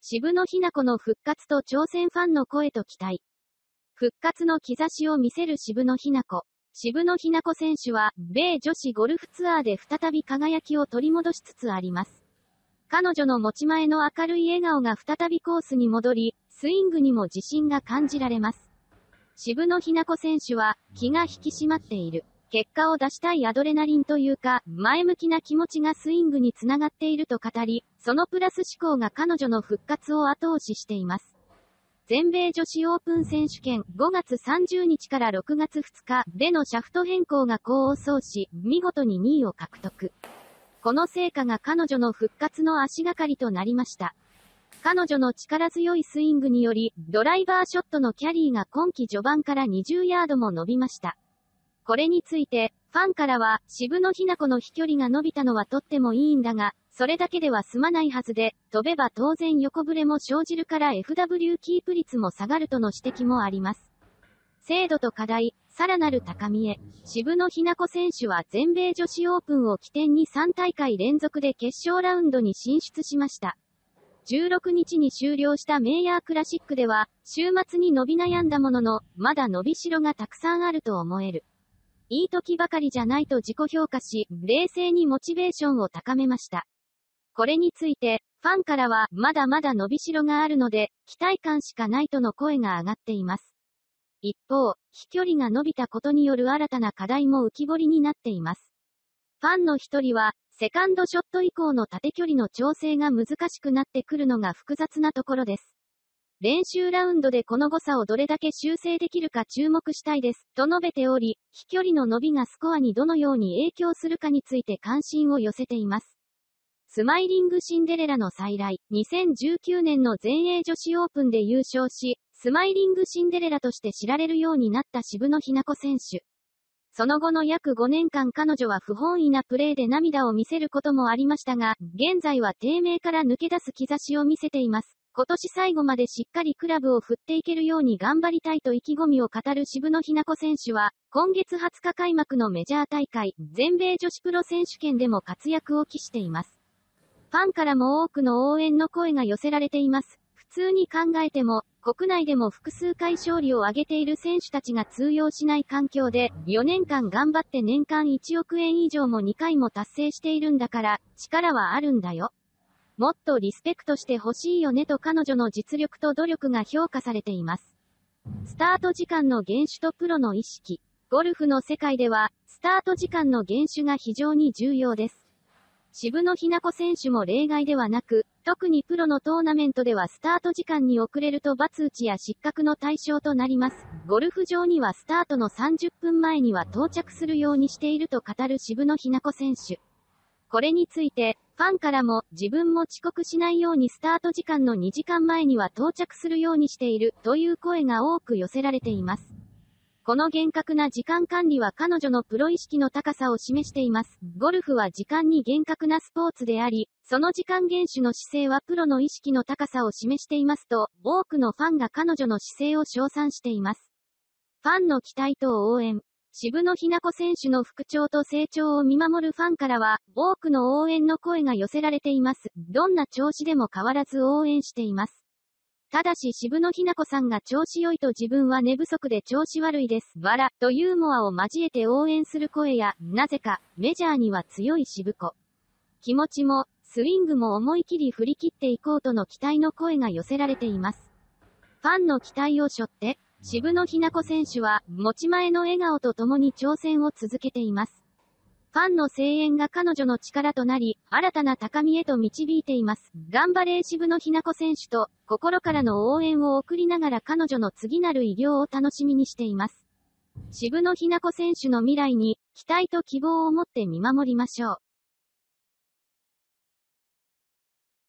渋野日向子の復活と挑戦ファンの声と期待。復活の兆しを見せる渋野日向子。渋野日向子選手は、米女子ゴルフツアーで再び輝きを取り戻しつつあります。彼女の持ち前の明るい笑顔が再びコースに戻り、スイングにも自信が感じられます。渋野日向子選手は、気が引き締まっている。結果を出したいアドレナリンというか、前向きな気持ちがスイングにつながっていると語り、そのプラス思考が彼女の復活を後押ししています。全米女子オープン選手権5月30日から6月2日でのシャフト変更が功を奏し、見事に2位を獲得。この成果が彼女の復活の足がかりとなりました。彼女の力強いスイングにより、ドライバーショットのキャリーが今季序盤から20ヤードも伸びました。これについて、ファンからは、渋野日向子の飛距離が伸びたのはとってもいいんだが、それだけでは済まないはずで、飛べば当然横ブレも生じるから FW キープ率も下がるとの指摘もあります。精度と課題、さらなる高みへ。渋野日向子選手は全米女子オープンを起点に3大会連続で決勝ラウンドに進出しました。16日に終了したメイヤークラシックでは、週末に伸び悩んだものの、まだ伸びしろがたくさんあると思える。いい時ばかりじゃないと自己評価し、冷静にモチベーションを高めました。これについて、ファンからは、まだまだ伸びしろがあるので、期待感しかないとの声が上がっています。一方、飛距離が伸びたことによる新たな課題も浮き彫りになっています。ファンの一人は、セカンドショット以降の縦距離の調整が難しくなってくるのが複雑なところです。練習ラウンドでこの誤差をどれだけ修正できるか注目したいです、と述べており、飛距離の伸びがスコアにどのように影響するかについて関心を寄せています。スマイリングシンデレラの再来、2019年の全英女子オープンで優勝し、スマイリングシンデレラとして知られるようになった渋野日向子選手。その後の約5年間彼女は不本意なプレーで涙を見せることもありましたが、現在は低迷から抜け出す兆しを見せています。今年最後までしっかりクラブを振っていけるように頑張りたいと意気込みを語る渋野日向子選手は、今月20日開幕のメジャー大会、全米女子プロ選手権でも活躍を期しています。ファンからも多くの応援の声が寄せられています。普通に考えても、国内でも複数回勝利を挙げている選手たちが通用しない環境で、4年間頑張って年間1億円以上も2回も達成しているんだから、力はあるんだよ。もっとリスペクトしてほしいよねと彼女の実力と努力が評価されています。スタート時間の厳守とプロの意識。ゴルフの世界では、スタート時間の厳守が非常に重要です。渋野日向子選手も例外ではなく、特にプロのトーナメントではスタート時間に遅れると罰打ちや失格の対象となります。ゴルフ場にはスタートの30分前には到着するようにしていると語る渋野日向子選手。これについて、ファンからも自分も遅刻しないようにスタート時間の2時間前には到着するようにしているという声が多く寄せられています。この厳格な時間管理は彼女のプロ意識の高さを示しています。ゴルフは時間に厳格なスポーツであり、その時間厳守の姿勢はプロの意識の高さを示していますと、多くのファンが彼女の姿勢を称賛しています。ファンの期待と応援。渋野日向子選手の復調と成長を見守るファンからは、多くの応援の声が寄せられています。どんな調子でも変わらず応援しています。ただし渋野日向子さんが調子良いと自分は寝不足で調子悪いです。わら、とユーモアを交えて応援する声や、なぜか、メジャーには強い渋子。気持ちも、スイングも思い切り振り切っていこうとの期待の声が寄せられています。ファンの期待を背負って、渋野日向子選手は、持ち前の笑顔と共に挑戦を続けています。ファンの声援が彼女の力となり、新たな高みへと導いています。頑張れ渋野日向子選手と、心からの応援を送りながら彼女の次なる偉業を楽しみにしています。渋野日向子選手の未来に、期待と希望を持って見守りましょう。